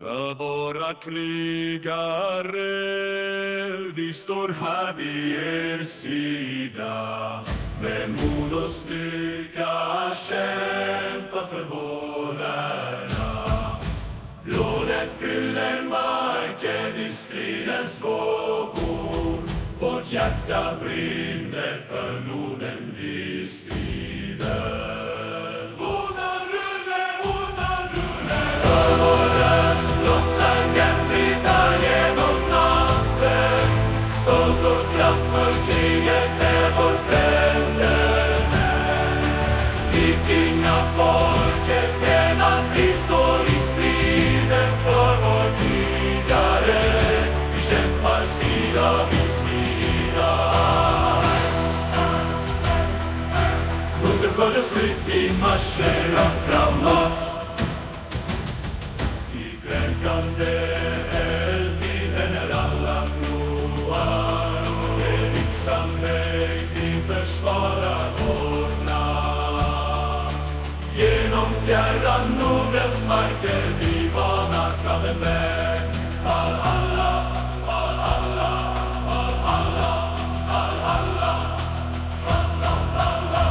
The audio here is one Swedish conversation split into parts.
För våra krigare, vi står här vid er sida. Med mod och styrka kämpa för vår ära. Blodet fyller marken i stridens vågor. Vårt hjärta brinner för Norden vi strider. Stolt och kraftfull kriget är vår frände vän. Vikingafolket enan vi står i striden för vår krigare. Vi kämpar sida vid sida. Under skördens slut vi marscherar framåt. I glänkande från fjärran Nordens marker vi banar fram en väg Valhalla, Valhalla, Valhalla, Valhalla, Al-Alla,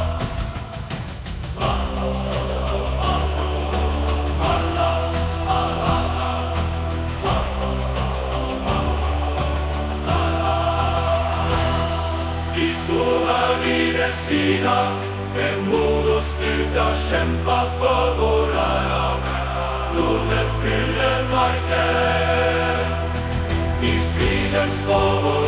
Al-Alla Vi står här vid dess sida Med mod och styrka kämpa för vår ära Blodet fyller marken. I stridens vågor